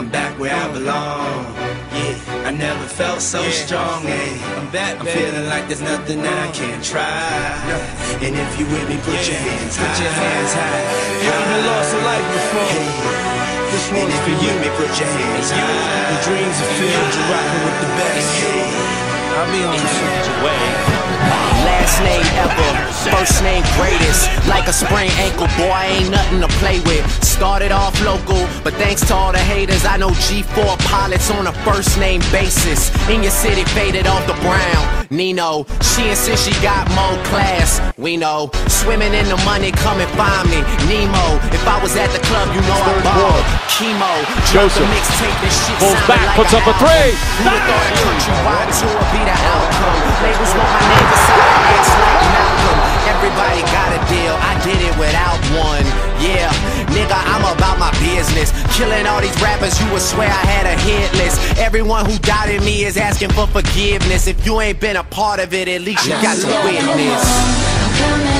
I'm back where I belong. Yeah, I never felt so strong. Yeah, I'm back. I'm feeling like there's nothing I can't try. And if you with me, put your hands high. Put your hands high. You even lost a life before. This And one's for you me, put your hands The high. dreams are filled, you're rocking with the best. I'll be on name ever, first name greatest. Like a sprained ankle, boy, I ain't nothing to play with. Started off local, but thanks to all the haters, I know G4 pilots on a first name basis. In your city, faded off the brown. Nino, she insists she got more class. We know, swimming in the money, come and find me. Nemo, if I was at the club, you know I ball. Chemo, Joseph mixtape, this shit pulls back, like puts up a three. One. Yeah, nigga, I'm about my business. Killing all these rappers, you would swear I had a hit list. Everyone who doubted me is asking for forgiveness. If you ain't been a part of it, at least you got to witness.